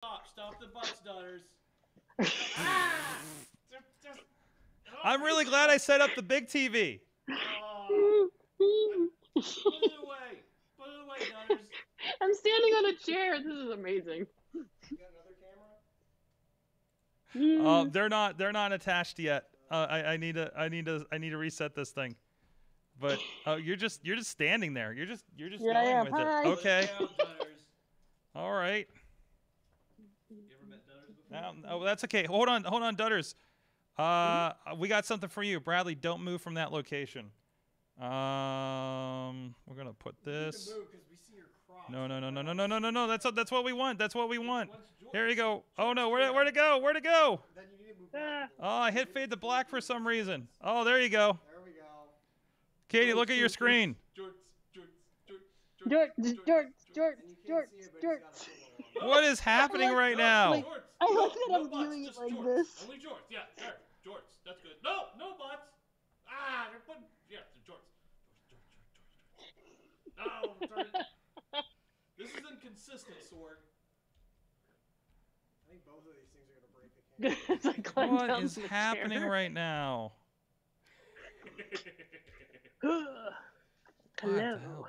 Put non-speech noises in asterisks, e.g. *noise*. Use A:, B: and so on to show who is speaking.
A: Stop, stop the butts, Dutters. *laughs* ah! Just, just, oh,
B: I'm really glad I set up the big TV.
A: Oh, put it away. Put it away, Dutters.
C: I'm standing on a chair. This is amazing.
A: You got another camera?
B: Uh, they're not. They're not attached yet. Uh, I, I need to. I need to. I need to reset this thing. But uh, you're just. You're just standing there. You're just. You're just
C: Here I
B: going
C: am.
B: with
C: Hi.
B: it. Okay. All right.
A: You ever met Dutters before?
B: Now, oh, that's okay. Hold on. Hold on, Dutters. Uh, we got something for you, Bradley. Don't move from that location. Um, we're gonna put this.
A: move 'cause we see your crotch.
B: No, no, no, no, no, no, no, no, no. That's that's what we want. That's what we want. Here you go. Oh no, where where to go? Where to go?
A: Then you need to move
C: Ah.
B: Oh, I hit fade to black for some reason. Oh, there you go.
A: There we go.
B: Katie, look at your screen. What is happening right now?
C: I
A: no,
C: like that
A: no
C: I'm
A: bots,
C: viewing it like
A: jorts.
C: this.
A: Only jorts, yeah, sure. Jorts, that's good. No, no bots. Ah, they're putting, yeah, they're jorts. Jorts, jorts, jorts, jorts. No, oh, This is inconsistent, Sword. I think both of these things are going to break the *laughs*
C: camera. like
B: what is happening
C: chair.
B: right now? *laughs* what Hello.